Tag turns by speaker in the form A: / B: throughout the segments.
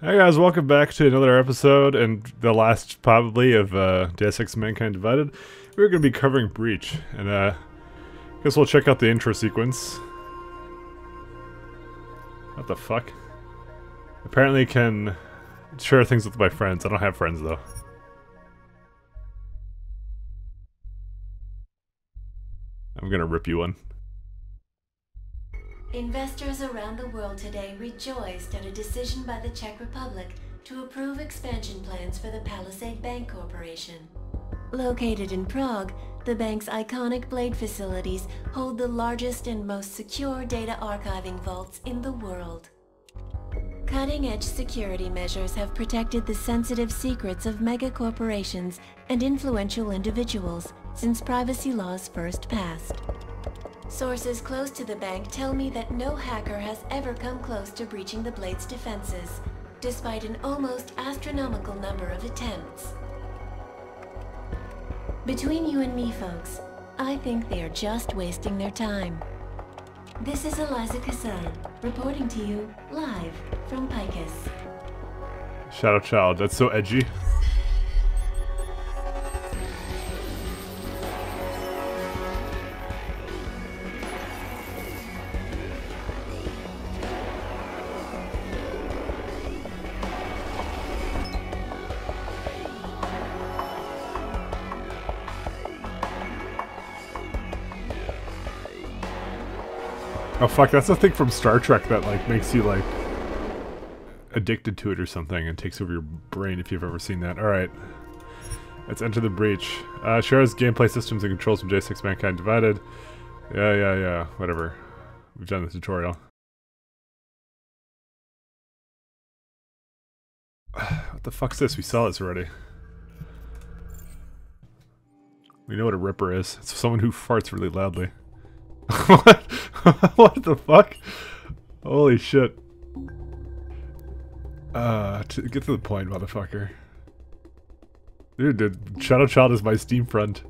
A: Hey guys, welcome back to another episode and the last probably of uh, Deus Ex Mankind Divided. We're going to be covering Breach, and uh, I guess we'll check out the intro sequence. What the fuck? Apparently can share things with my friends. I don't have friends though. I'm gonna rip you one.
B: Investors around the world today rejoiced at a decision by the Czech Republic to approve expansion plans for the Palisade Bank Corporation. Located in Prague, the bank's iconic Blade facilities hold the largest and most secure data archiving vaults in the world. Cutting-edge security measures have protected the sensitive secrets of mega corporations and influential individuals since privacy laws first passed. Sources close to the bank tell me that no hacker has ever come close to breaching the Blade's defenses, despite an almost astronomical number of attempts. Between you and me, folks, I think they are just wasting their time. This is Eliza Kassan, reporting to you live from Picus.
A: Shadow Child, that's so edgy. Fuck, that's the thing from Star Trek that like makes you like addicted to it or something and takes over your brain if you've ever seen that. Alright. Let's enter the breach. Uh, shares gameplay systems and controls from J6 Mankind Divided. Yeah, yeah, yeah. Whatever. We've done the tutorial. what the fuck's this? We saw this already. We know what a ripper is. It's someone who farts really loudly. What? what the fuck? Holy shit. Uh, to get to the point, motherfucker. Dude, dude, Shadow Child is my Steam friend.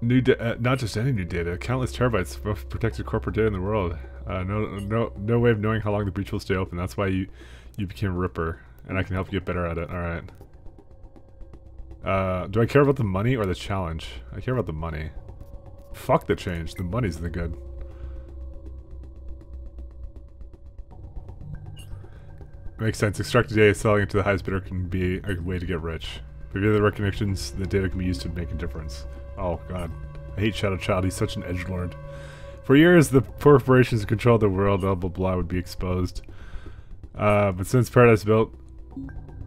A: New uh, not just any new data, countless terabytes of protected corporate data in the world. Uh, no, no, no way of knowing how long the breach will stay open. That's why you, you became Ripper, and I can help you get better at it. All right. Uh, do I care about the money or the challenge? I care about the money. Fuck the change. The money's the good. Makes sense. Extracted data selling it to the highest bidder can be a way to get rich. Have the right the data can be used to make a difference. Oh god. I hate Shadow Child. He's such an edge lord. For years, the corporations who control the world, blah blah blah, would be exposed. Uh, but since Palisade built,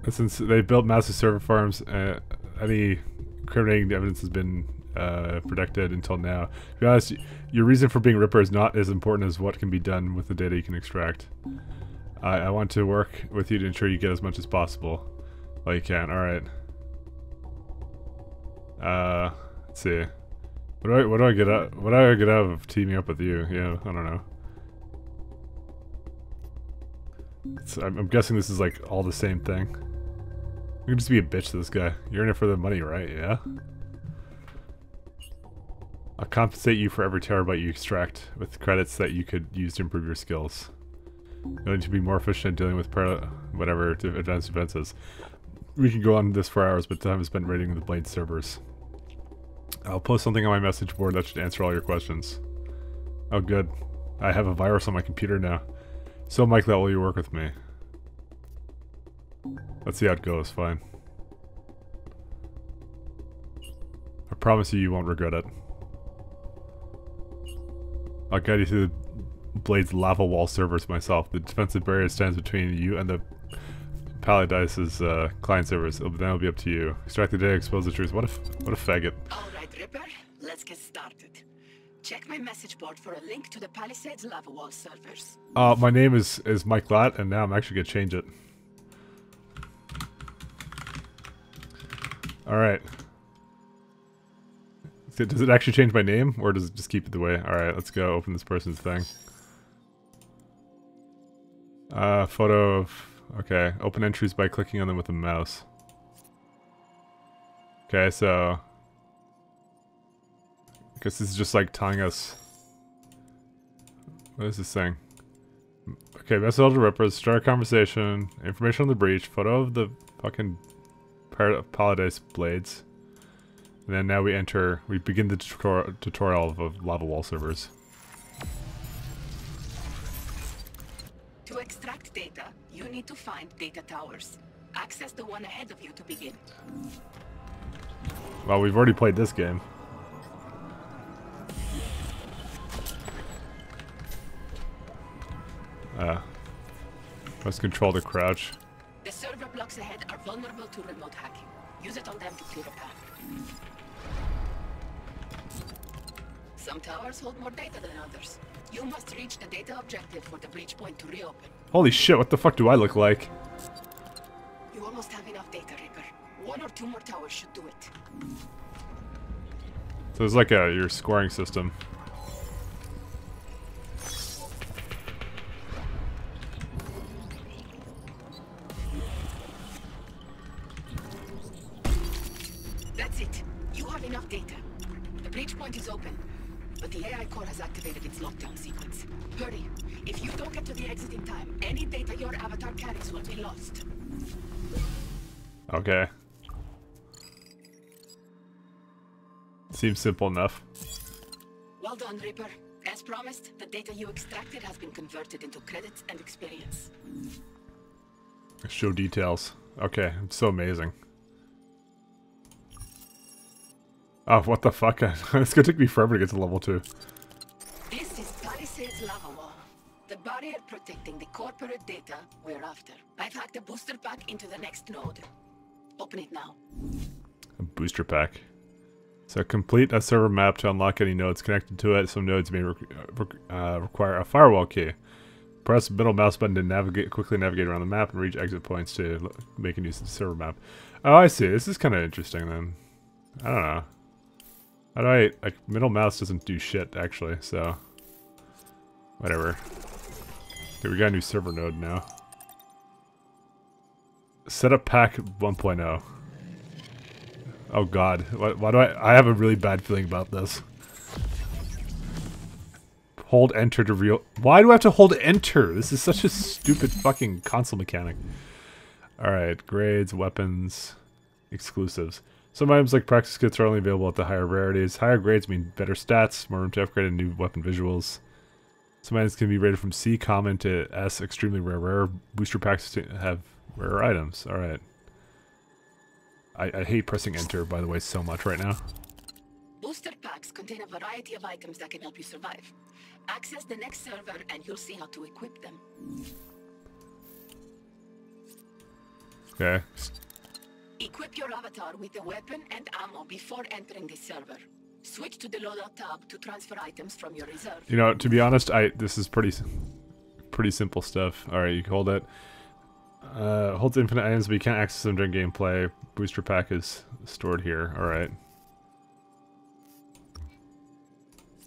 A: since they built massive server farms, uh, any incriminating evidence has been uh, protected until now. To be honest, your reason for being Ripper is not as important as what can be done with the data you can extract. I, I want to work with you to ensure you get as much as possible. Well, you can. Alright. Uh, let's see. What do I, what do I get out, what do I get out of teaming up with you? Yeah, I don't know. I'm, I'm guessing this is like all the same thing. You can just be a bitch to this guy. You're in it for the money, right? Yeah? I'll compensate you for every terabyte you extract with credits that you could use to improve your skills. You're going to be more efficient at dealing with whatever advanced defenses. We can go on this for hours, but time is spent raiding the Blade servers. I'll post something on my message board that should answer all your questions. Oh good. I have a virus on my computer now. So Mike, that will you work with me? Let's see how it goes, fine. I promise you you won't regret it. I'll guide you through the Blade's lava wall servers myself. The defensive barrier stands between you and the Palisade's uh, client servers. It'll, then it'll be up to you. Extract the data, expose the truth. What a, what a faggot.
C: Alright, Ripper. Let's get started. Check my message board for a link to the Palisades lava wall servers.
A: Uh, my name is, is Mike Glatt, and now I'm actually gonna change it. Alright. Does it actually change my name, or does it just keep it the way? Alright, let's go open this person's thing. Uh, photo of... Okay, open entries by clicking on them with a the mouse. Okay, so... I guess this is just like telling us... What is this thing? Okay, message to Ripper, start conversation, information on the breach, photo of the fucking Palisade blades. And then now we enter, we begin the tutor tutorial of, lava wall servers.
C: To extract data, you need to find data towers. Access the one ahead of you to begin.
A: Well, we've already played this game. Uh, let's control the crouch.
C: The server blocks ahead are vulnerable to remote hacking. Use it on them to clear a path. Some towers hold more data than others. You must reach the data objective for the breach point to reopen.
A: Holy shit, what the fuck do I look like?
C: You almost have enough data, Ripper. One or two more towers should do it.
A: So it's like a your scoring system. Seems simple enough.
C: Well done, Ripper. As promised, the data you extracted has been converted into credits and experience.
A: Show details. Okay, it's so amazing. Oh, what the fuck? it's gonna take me forever to get to level 2.
C: This is Palisades Lava Wall. The barrier protecting the corporate data we're after. I've hacked a booster pack into the next node. Open it now.
A: A booster pack. So complete a server map to unlock any nodes connected to it. Some nodes may re uh, require a firewall key. Press middle mouse button to navigate quickly navigate around the map and reach exit points to make a new server map. Oh, I see. This is kind of interesting then. I don't know. How do I... Like, middle mouse doesn't do shit, actually, so... Whatever. Okay, we got a new server node now. Set up pack 1.0. Oh god, why, why, do I... I have a really bad feeling about this. Hold enter to real... Why do I have to hold enter? This is such a stupid fucking console mechanic. Alright, grades, weapons, exclusives. Some items like practice kits are only available at the higher rarities. Higher grades mean better stats, more room to upgrade, and new weapon visuals. Some items can be rated from C, common to S, extremely rare. Rare booster packs have rare items. Alright. I, I hate pressing enter, by the way, so much right now.
C: Booster packs contain a variety of items that can help you survive. Access the next server and you'll see how to equip them.
A: Okay.
C: Equip your avatar with a weapon and ammo before entering the server. Switch to the loadout tab to transfer items from your reserve.
A: You know, to be honest, I this is pretty pretty simple stuff. Alright, you hold it. Uh, holds infinite items, but you can't access them during gameplay. Booster pack is stored here. Alright.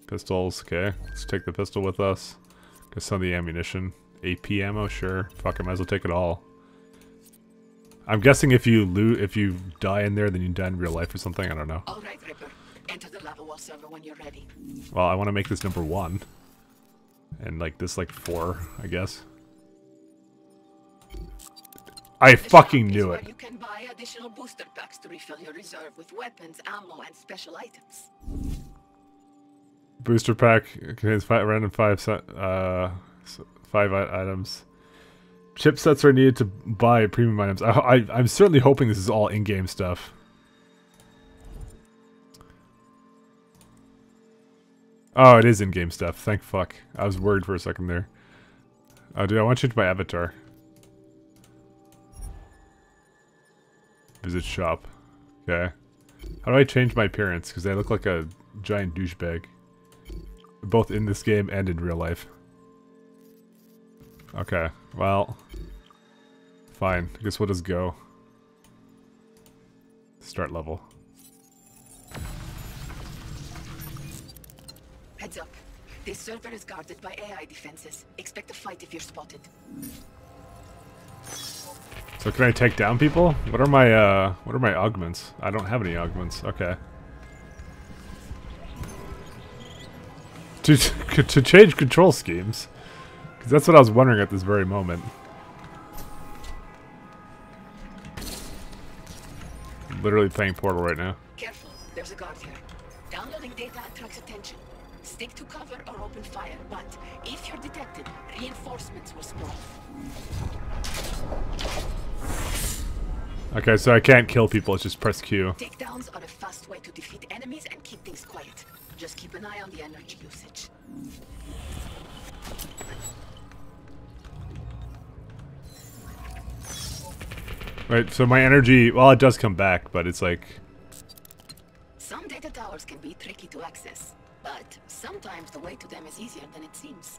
A: Pistols, okay. Let's take the pistol with us. Get some of the ammunition. AP ammo, sure. Fuck, I might as well take it all. I'm guessing if you loot, if you die in there, then you die in real life or something. I don't know.
C: All right, Ripper. Enter the lava wall server when you're ready.
A: Well, I want to make this number one, and like this like four, I guess. I fucking knew it.
C: You can buy additional booster packs to refill your reserve with weapons, ammo, and special items.
A: Booster pack contains five random five uh five i- items. Chipsets are needed to buy premium items. I, I I'm certainly hoping this is all in-game stuff. Oh, it is in-game stuff. Thank fuck. I was worried for a second there. Oh, dude, I want to change my avatar. Visit shop. Okay. How do I change my appearance? Because I look like a giant douchebag. Both in this game and in real life. Okay, well. Fine. I guess we'll just go. Start level.
C: Heads up. This server is guarded by AI defenses. Expect a fight if you're spotted.
A: So can I take down people? What are my uh what are my augments? I don't have any augments. Okay. To to change control schemes. Because that's what I was wondering at this very moment. literally playing Portal right now.
C: Careful, there's a guard here. Downloading data attracts attention. Stick to cover or open fire, but if you're detected, reinforcements will spawn.
A: Okay, so I can't kill people, it's just press Q.
C: Takedowns are a fast way to defeat enemies and keep things quiet. Just keep an eye on the energy usage.
A: Right, so my energy, well, it does come back, but it's like...
C: Some data towers can be tricky to access, but sometimes the way to them is easier than it seems.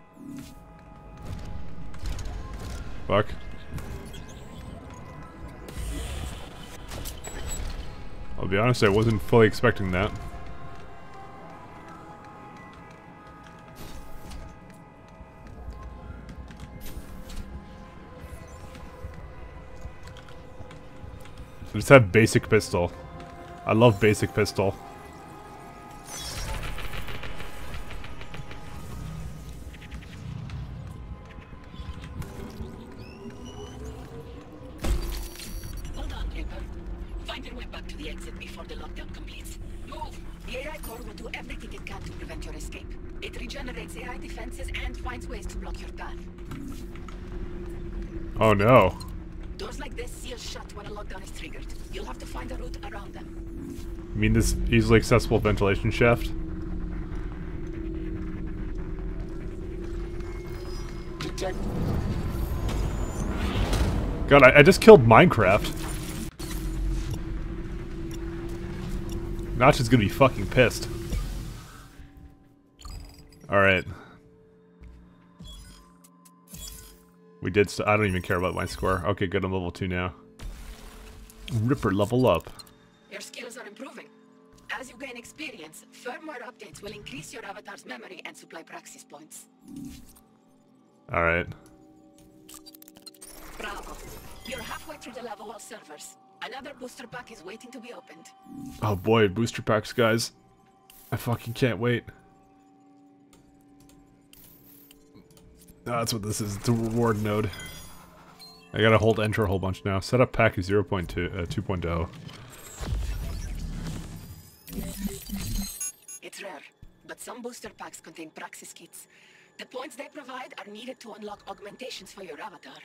A: Fuck. I'll be honest, I wasn't fully expecting that. I just have basic pistol. I love basic pistol. Easily accessible ventilation shaft? God, I, I just killed Minecraft. Notch is gonna be fucking pissed. Alright. We did st I don't even care about my score. Okay, good, I'm level 2 now. Ripper, level up.
C: Your skills are improving. As you gain experience, firmware updates will increase your avatar's memory and supply praxis points.
A: Alright.
C: Bravo. You're halfway through the level 1 servers. Another booster pack is waiting to be opened.
A: Oh boy, booster packs, guys. I fucking can't wait. That's what this is. It's a reward node. I gotta hold enter a whole bunch now. Set up pack 0 0.2, uh, 2.0.
C: but some booster packs contain praxis kits. The points they provide are needed to unlock augmentations for your avatar.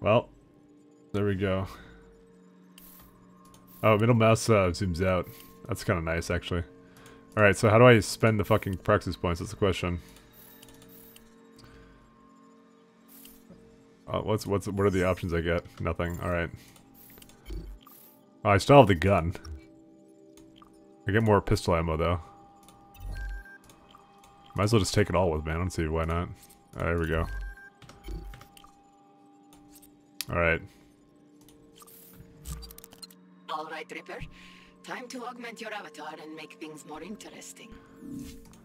A: Well, there we go. Oh, middle mouse uh, zooms out. That's kind of nice, actually. Alright, so how do I spend the fucking praxis points? That's the question. Uh, what's what's what are the options I get? Nothing. All right. Oh, I still have the gun. I get more pistol ammo though. Might as well just take it all with me. I don't see why not. Oh, there we go. All right.
C: All right, Ripper. Time to augment your avatar and make things more interesting.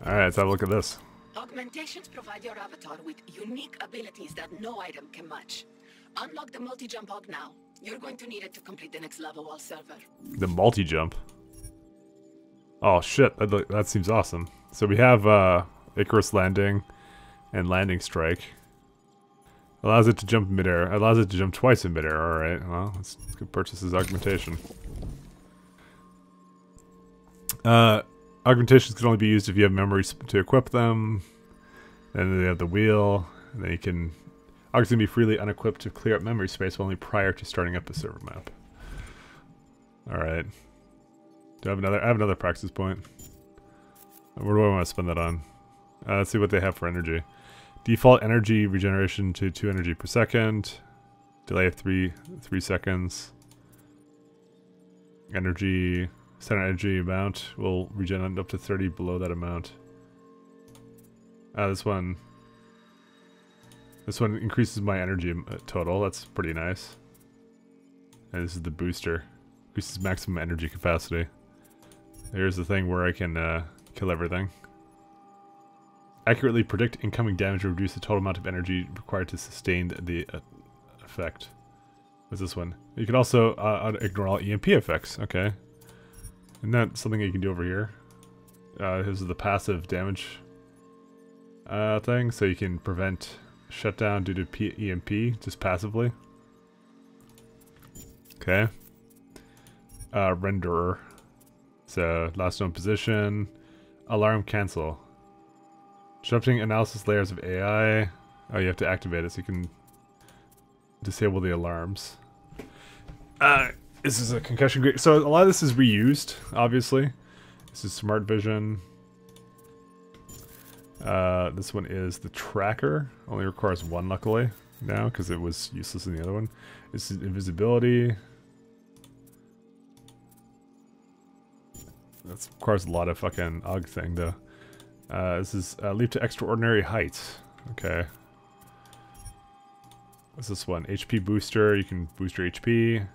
A: All right. Let's have a look at this.
C: Augmentations provide your avatar with unique abilities that no item can match. Unlock the multi-jump aug now. You're going to need it to complete the next level while server.
A: The multi jump. Oh shit! That, that seems awesome. So we have uh, Icarus landing and landing strike. Allows it to jump midair. Allows it to jump twice in midair. All right. Well, let's go purchase this augmentation. Uh, augmentations can only be used if you have memories to equip them. And they have the wheel. And then you can. Aug's can be freely unequipped to clear up memory space only prior to starting up the server map. All right. Do I have another? I have another praxis point. Where do I want to spend that on? Uh, let's see what they have for energy. Default energy regeneration to two energy per second. Delay of three three seconds. Energy center energy amount will regenerate up to 30 below that amount. Uh, this one. This one increases my energy uh, total. That's pretty nice. And this is the booster. Increases maximum energy capacity. Here's the thing where I can uh, kill everything. Accurately predict incoming damage or reduce the total amount of energy required to sustain the uh, effect. What's this one? You can also uh, ignore all EMP effects. Okay. Isn't that something you can do over here? Uh, this is the passive damage. uh, thing, so you can prevent shutdown due to P EMP just passively. Okay. Uh, renderer. So last known position. Alarm cancel. Disrupting analysis layers of AI. Oh, you have to activate it so you can disable the alarms. Uh, this is a concussion grenade. So a lot of this is reused, obviously. This is smart vision. Uh, this one is the tracker. Only requires one, luckily, now, because it was useless in the other one. This is invisibility. That requires a lot of fucking UG thing, though. Uh, this is uh, leap to extraordinary heights. Okay. What's this one? HP booster. You can boost your HP.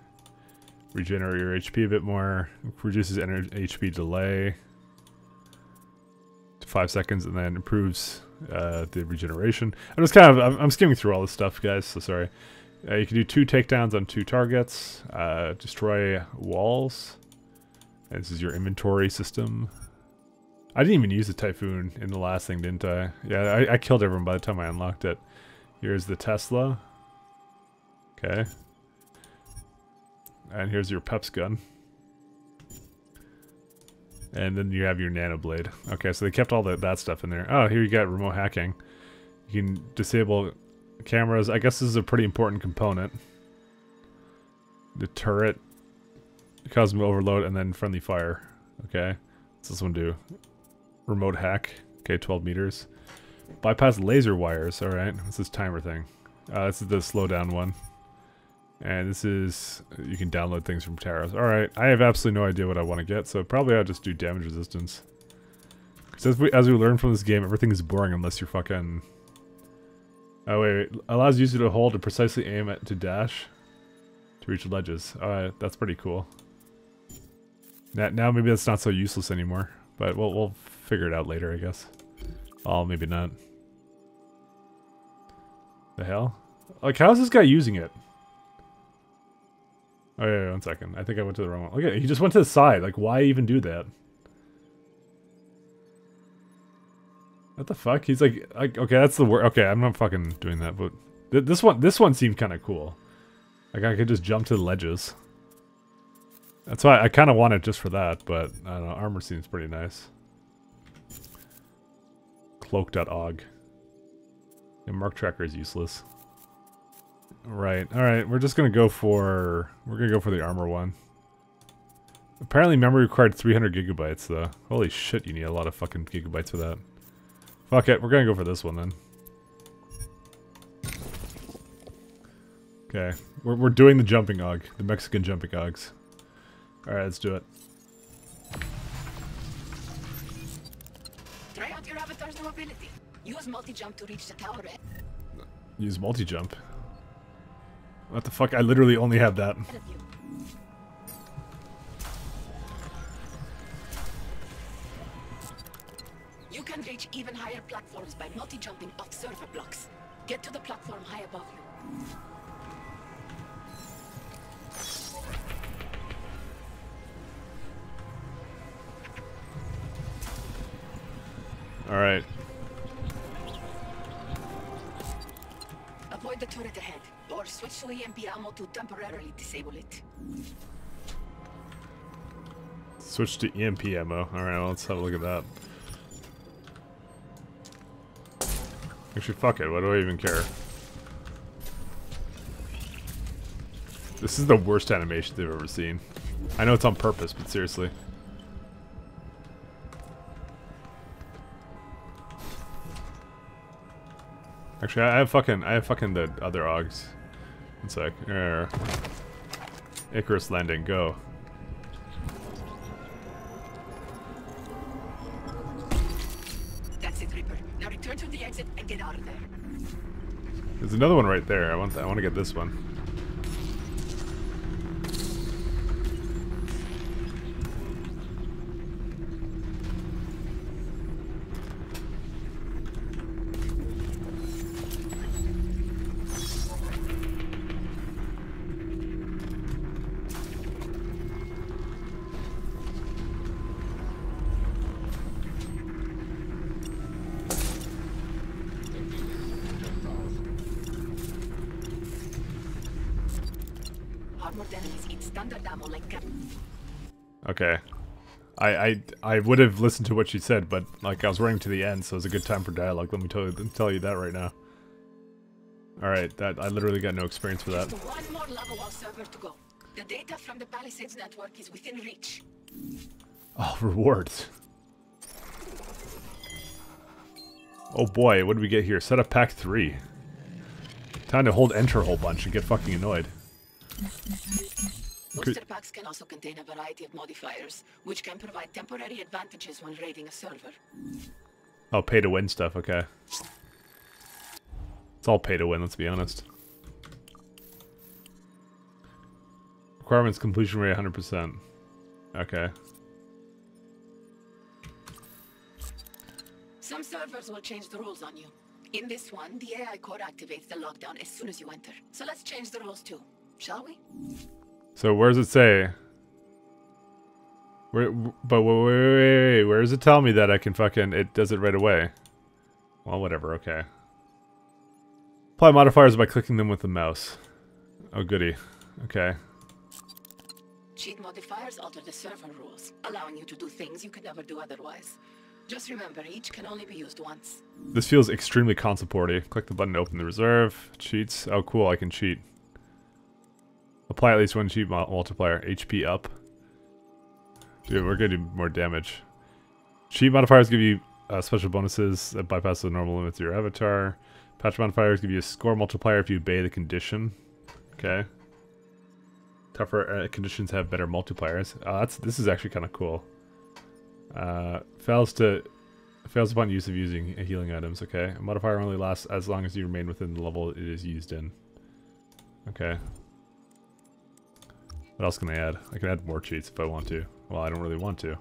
A: Regenerate your HP a bit more. Reduces HP delay to five seconds, and then improves uh, the regeneration. I'm just kind of I'm, I'm, skimming through all this stuff, guys. So sorry. Uh, you can do two takedowns on two targets. Uh, destroy walls. And this is your inventory system. I didn't even use the Typhoon in the last thing, didn't I? Yeah, I, I killed everyone by the time I unlocked it. Here's the Tesla. Okay. And here's your Peps gun. And then you have your nano blade. Okay, so they kept all the, that stuff in there. Oh, here you got remote hacking. You can disable cameras. I guess this is a pretty important component. The turret, cosmic overload, and then friendly fire. Okay, what's this one do? Remote hack. Okay, 12 meters. Bypass laser wires. Alright, what's this timer thing? Uh, this is the slowdown one. And this is, you can download things from Taros. Alright, I have absolutely no idea what I want to get, so probably I'll just do damage resistance. Because as we, as we learn from this game, everything is boring unless you're fucking... Oh wait, wait. allows user to hold to precisely aim at to dash to reach ledges. Alright, that's pretty cool. Now, now maybe that's not so useless anymore, but we'll, we'll figure it out later, I guess. Oh, maybe not. The hell? Oh, like, how's this guy using it? Oh yeah, one second. I think I went to the wrong one. Okay, he just went to the side. Like, why even do that? What the fuck? He's like, like okay, that's the word. Okay, I'm not fucking doing that. But th this one, this one seemed kind of cool. Like I could just jump to the ledges. That's why I kind of want it just for that. But I don't know. Armor seems pretty nice. Cloak.aug. And Mark Tracker is useless. Right. All right. We're just gonna go for we're gonna go for the armor one. Apparently, memory required 300 gigabytes though. Holy shit! You need a lot of fucking gigabytes for that. Fuck it. We're gonna go for this one then. Okay. We're we're doing the jumping og, the Mexican jumping augs. All right. Let's do it.
C: Try out your avatar's new ability. Use multi-jump to reach the tower.
A: Use multi-jump. What the fuck? I literally only have that.
C: You can reach even higher platforms by multi-jumping off server blocks. Get to the platform high above you.
A: Alright.
C: Avoid the turret ahead. Or switch to EMP ammo to temporarily disable it.
A: Switch to EMP ammo. Alright, well, let's have a look at that. Actually, fuck it. Why do I even care? This is the worst animation they've ever seen. I know it's on purpose, but seriously. Actually, I have fucking, I have fucking the other Augs. One sec. Er, Icarus landing, go.
C: That's it, Ripper. Now return to the exit and get out of there.
A: There's another one right there. I want, I want to get this one. I would have listened to what she said, but like I was running to the end, so it was a good time for dialogue. Let me tell you, tell you that right now. All right, that I literally got no experience for that.
C: Just one more of server to go. The data from the Palisades network is within reach.
A: Oh, rewards. Oh boy, what did we get here? Set up pack three. Time to hold enter a whole bunch and get fucking annoyed.
C: Booster packs can also contain a variety of modifiers, which can provide temporary advantages when raiding a server.
A: Oh, pay to win stuff, okay. It's all pay to win, let's be honest. Requirements completion rate 100%. Okay.
C: Some servers will change the rules on you. In this one, the AI core activates the lockdown as soon as you enter. So let's change the rules too, shall we?
A: So where does it say? Where, but wait, wait, wait, where does it tell me that I can fucking, it does it right away? Well, whatever, okay. Apply modifiers by clicking them with the mouse. Oh, goody. Okay.
C: Cheat modifiers alter the server rules, allowing you to do things you could never do otherwise. Just remember, each can only be used once.
A: This feels extremely console-porty. Click the button to open the reserve. Cheats. Oh, cool, I can cheat. Apply at least one cheat multiplier. HP up. Dude, we're gonna do more damage. Cheat modifiers give you uh, special bonuses that bypass the normal limits of your avatar. Patch modifiers give you a score multiplier if you obey the condition. Okay. Tougher uh, conditions have better multipliers. Uh, that's this is actually kind of cool. Uh, fails to fails upon use of using healing items. Okay, a modifier only lasts as long as you remain within the level it is used in. Okay. What else can I add? I can add more cheats if I want to. Well, I don't really want to.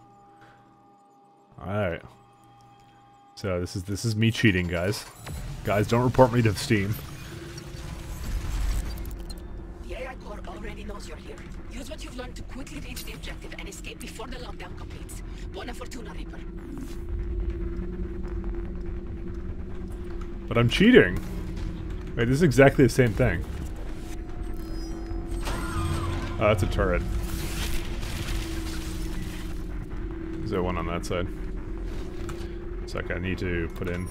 A: All right. So this is this is me cheating, guys. Guys, don't report me to Steam.
C: The AI core already knows you're here. Use what you've learned to quickly reach the objective and escape before the lockdown completes. Buona fortuna, Ripper.
A: But I'm cheating. Wait, this is exactly the same thing. Oh, that's a turret. Is there one on that side? It's like I need to put in.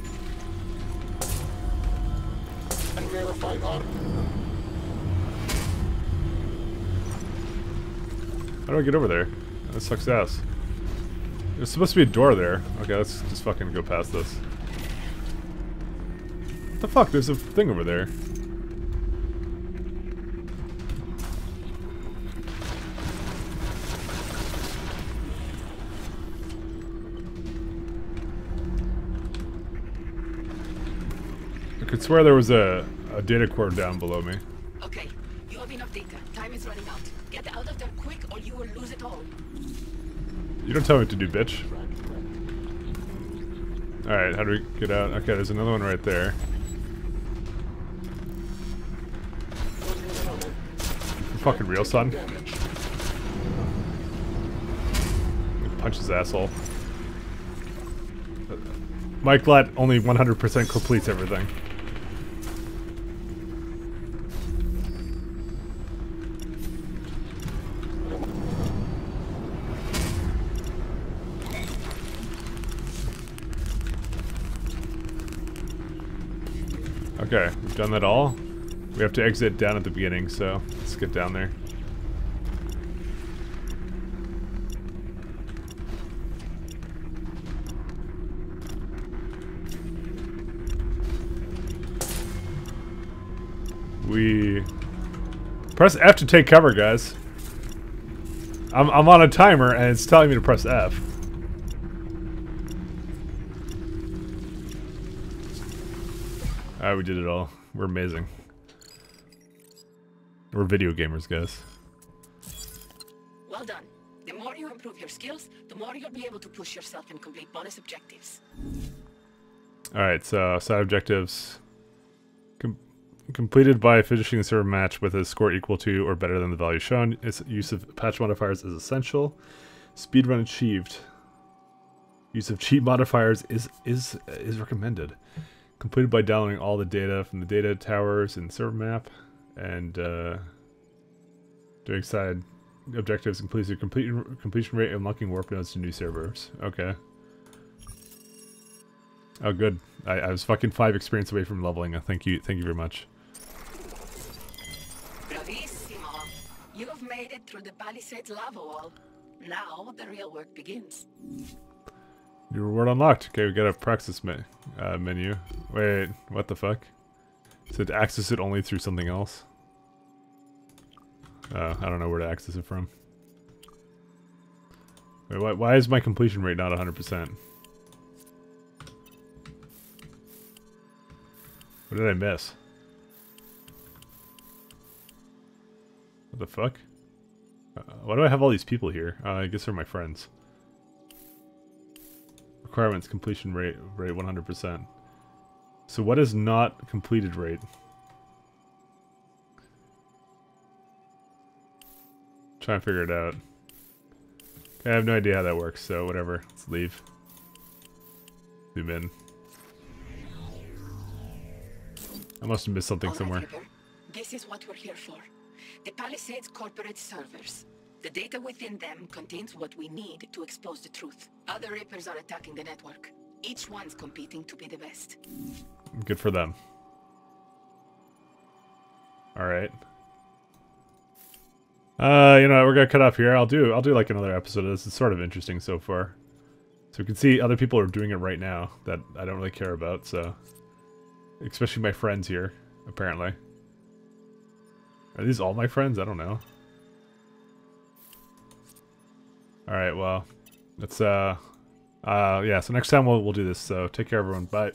A: How do I get over there? That sucks ass. There's supposed to be a door there. Okay, let's just fucking go past this. What the fuck? There's a thing over there. Could swear there was a, a data core down below me.
C: Okay, you have enough data. Time is running out. Get out of there quick or you will lose it all.
A: You don't tell me what to do, bitch. Alright, how do we get out? Okay, there's another one right there. You fucking real, son? Punch his asshole. Mike Glatt only 100% completes everything. Okay, we've done that all. We have to exit down at the beginning, so let's get down there. We press F to take cover, guys. I'm I'm on a timer and it's telling me to press F. Alright, we did it all. We're amazing. We're video gamers, guys.
C: Well done. The more you improve your skills, the more you'll be able to push yourself and complete bonus objectives.
A: Alright, so side objectives. Com completed by finishing the server match with a score equal to or better than the value shown. Its use of patch modifiers is essential. Speedrun achieved. Use of cheat modifiers is is is recommended. Completed by downloading all the data from the data towers and server map, and uh, Doing side objectives includes your complete completion rate and unlocking warp nodes to new servers. Okay. Oh, good. I, I was fucking five experience away from leveling. Thank you. Thank you very much.
C: Bravissimo. You've made it through the Palisades lava wall. Now the real work begins.
A: New reward unlocked. Okay, we got a praxis me uh, menu. Wait, what the fuck? So to access it only through something else? Uh, I don't know where to access it from. Wait, why, why is my completion rate not 100%? What did I miss? What the fuck? Uh, why do I have all these people here? Uh, I guess they're my friends. Requirements completion rate rate 100%. So what is not completed rate? Try and figure it out. I have no idea how that works, so whatever. Let's leave. Zoom in. I must have missed something
C: All right,
A: somewhere.
C: Ripper. This is what we're here for. The Palisades corporate servers. The data within them contains what we need to expose the truth. Other Rippers are attacking the network. Each one's competing to be the best.
A: Good for them. Alright. Uh, you know, what, we're gonna cut off here. I'll do I'll do like another episode of this. It's sort of interesting so far. So we can see other people are doing it right now that I don't really care about, so especially my friends here, apparently. Are these all my friends? I don't know. Alright, well, let's uh uh yeah, so next time we'll we'll do this. So take care everyone. Bye.